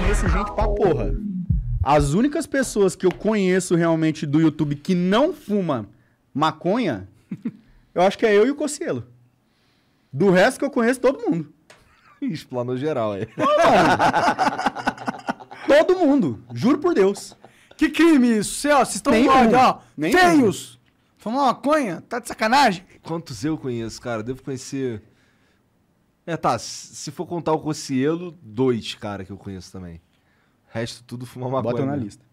Conheço gente pra porra. As únicas pessoas que eu conheço realmente do YouTube que não fuma maconha, eu acho que é eu e o Cocielo. Do resto que eu conheço, todo mundo. Explanou geral aí. Todo mundo. Juro por Deus. Que crime isso? Ó, Vocês estão ódio, ó. Feios! Fumar maconha? Tá de sacanagem? Quantos eu conheço, cara? Devo conhecer. É, tá. Se for contar o Cocielo, dois, cara, que eu conheço também. O resto tudo fuma maconha. Bota na lista.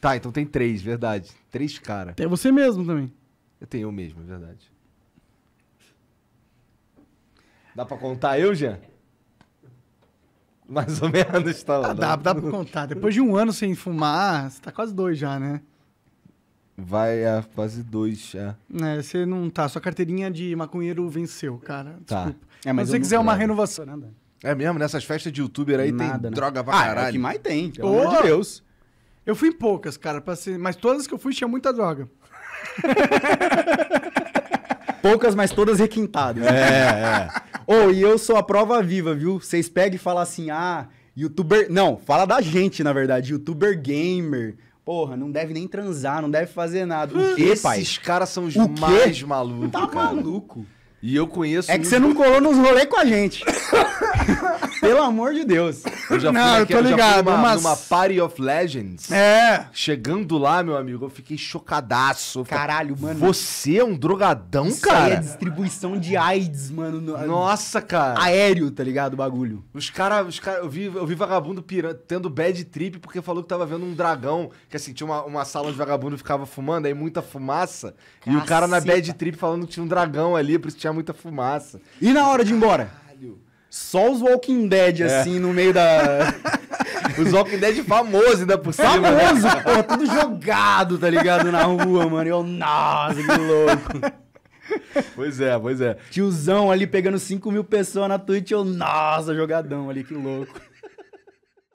Tá, então tem três, verdade. Três, cara. Tem você mesmo também. Eu tenho eu mesmo, é verdade. Dá pra contar eu, Jean? Mais ou menos, tá lá. Ah, dá, dá pra contar. Depois de um ano sem fumar, você tá quase dois já, né? Vai a quase dois, é. né? Você não tá. Sua carteirinha de maconheiro venceu, cara. Tá. Desculpa. É, mas se você quiser uma droga. renovação. Nada. É mesmo? Nessas festas de youtuber aí Nada, tem né? droga pra Ah, é o caralho. que mais tem, pelo Ô! amor de Deus. Eu fui em poucas, cara, pra ser... mas todas que eu fui tinha muita droga. Poucas, mas todas requintadas. É, é. Ô, e eu sou a prova viva, viu? Vocês pegam e falam assim, ah, youtuber... Não, fala da gente, na verdade. Youtuber gamer. Porra, não deve nem transar, não deve fazer nada. O quê, pai? Esses caras são os mais malucos, Tá cara. maluco. E eu conheço É que você não colou nos rolês com a gente. Pelo amor de Deus. Eu já fui, Não, eu tô já fui ligado, numa, mas- numa Party of Legends. É. Chegando lá, meu amigo, eu fiquei chocadaço. Eu falei, Caralho, mano. Você é um drogadão, Isso aí é cara? distribuição de AIDS, mano. no- Nossa, cara. Aéreo, tá ligado? O bagulho. Os caras, os cara, eu, vi, eu vi vagabundo pira- tendo bad trip porque falou que tava vendo um dragão. Que assim, tinha uma, uma sala onde vagabundo ficava fumando, aí muita fumaça. E o cara na Caceta. bad trip falando que tinha um dragão ali, por isso tinha muita fumaça. E na hora de ir embora? Só os Walking Dead, assim, no meio da. Os Walking Dead famosos ainda por cima. né? Famoso, pô, tudo jogado, tá ligado? Na rua, mano. E Eu, nossa, que louco. Pois é, pois é. Tiozão ali pegando 5 mil pessoas na Twitch, eu, nossa, jogadão ali, que louco.